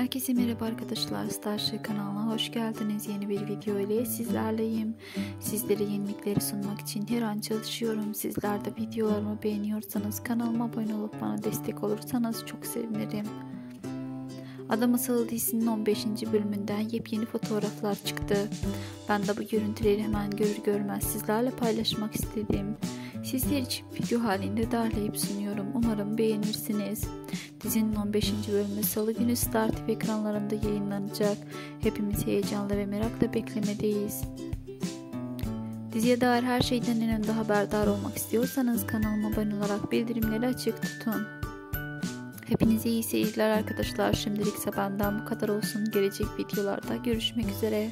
Herkese merhaba arkadaşlar. Starship kanalına hoş geldiniz. Yeni bir video ile sizlerleyim. Sizlere yenilikleri sunmak için her an çalışıyorum. Sizler de videolarımı beğeniyorsanız kanalıma abone olup bana destek olursanız çok sevinirim. Adam Asılı dizisinin 15. bölümünden yepyeni fotoğraflar çıktı. Ben de bu görüntüleri hemen görür görmez sizlerle paylaşmak istedim. Sizler için video halinde derleyip sunuyorum. Umarım beğenirsiniz. Dizinin 15. bölümü Salı günü Star TV ekranlarında yayınlanacak. Hepimiz heyecanla ve merakla beklemedeyiz. Diziye dair her şeyden en önde haberdar olmak istiyorsanız kanalıma abone olarak bildirimleri açık tutun. Hepinize iyi seyirler arkadaşlar. Şimdilik benden bu kadar olsun. Gelecek videolarda görüşmek üzere.